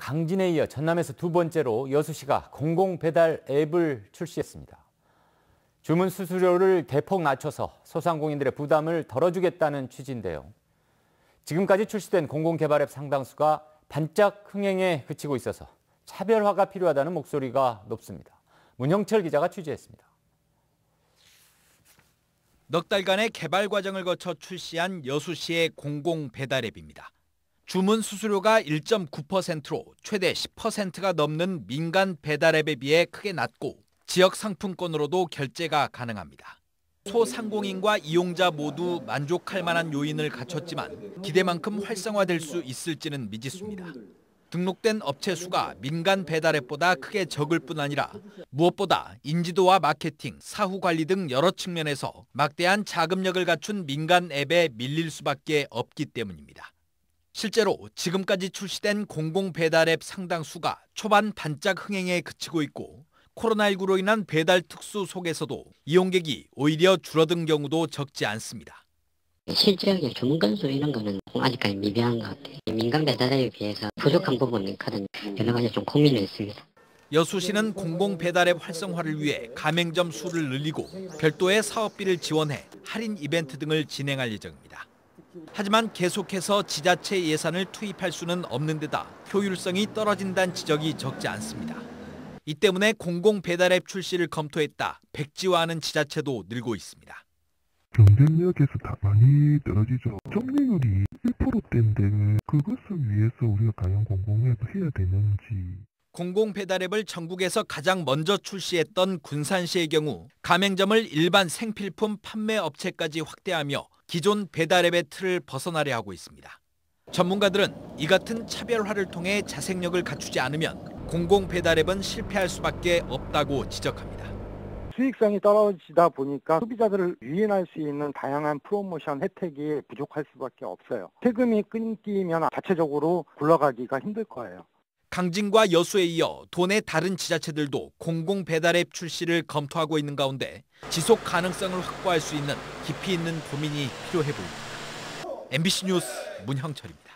강진에 이어 전남에서 두 번째로 여수시가 공공배달 앱을 출시했습니다. 주문 수수료를 대폭 낮춰서 소상공인들의 부담을 덜어주겠다는 취지인데요. 지금까지 출시된 공공개발 앱 상당수가 반짝 흥행에 그치고 있어서 차별화가 필요하다는 목소리가 높습니다. 문형철 기자가 취재했습니다. 넉 달간의 개발 과정을 거쳐 출시한 여수시의 공공 배달 앱입니다. 주문 수수료가 1.9%로 최대 10%가 넘는 민간 배달 앱에 비해 크게 낮고 지역 상품권으로도 결제가 가능합니다. 소상공인과 이용자 모두 만족할 만한 요인을 갖췄지만 기대만큼 활성화될 수 있을지는 미지수입니다. 등록된 업체 수가 민간 배달 앱보다 크게 적을 뿐 아니라 무엇보다 인지도와 마케팅, 사후 관리 등 여러 측면에서 막대한 자금력을 갖춘 민간 앱에 밀릴 수밖에 없기 때문입니다. 실제로 지금까지 출시된 공공 배달 앱 상당수가 초반 반짝 흥행에 그치고 있고 코로나19로 인한 배달 특수 속에서도 이용객이 오히려 줄어든 경우도 적지 않습니다. 실제적인 주문 건수 이런 거는 아직까지 미비한 것 같아요. 민간 배달에 비해서 부족한 부분은 그런 여러 가지 좀 고민을 했습니다. 여수시는 공공 배달앱 활성화를 위해 가맹점 수를 늘리고 별도의 사업비를 지원해 할인 이벤트 등을 진행할 예정입니다. 하지만 계속해서 지자체 예산을 투입할 수는 없는 데다 효율성이 떨어진다는 지적이 적지 않습니다. 이 때문에 공공 배달앱 출시를 검토했다 백지화하는 지자체도 늘고 있습니다. 경쟁력에서 다 많이 떨어지죠. 점유율이 1%대인데 그것을 위해서 우리가 과연 공공앱을 해야 되는지. 공공 배달앱을 전국에서 가장 먼저 출시했던 군산시의 경우 가맹점을 일반 생필품 판매 업체까지 확대하며 기존 배달앱의 틀을 벗어나려 하고 있습니다. 전문가들은 이 같은 차별화를 통해 자생력을 갖추지 않으면 공공 배달앱은 실패할 수밖에 없다고 지적합니다. 수익성이 떨어지다 보니까 소비자들을 유인할 수 있는 다양한 프로모션 혜택이 부족할 수밖에 없어요. 세금이 끊기면 자체적으로 굴러가기가 힘들 거예요. 강진과 여수에 이어 도내 다른 지자체들도 공공 배달앱 출시를 검토하고 있는 가운데 지속 가능성을 확보할 수 있는 깊이 있는 고민이 필요해 보입니다. MBC 뉴스 문형철입니다.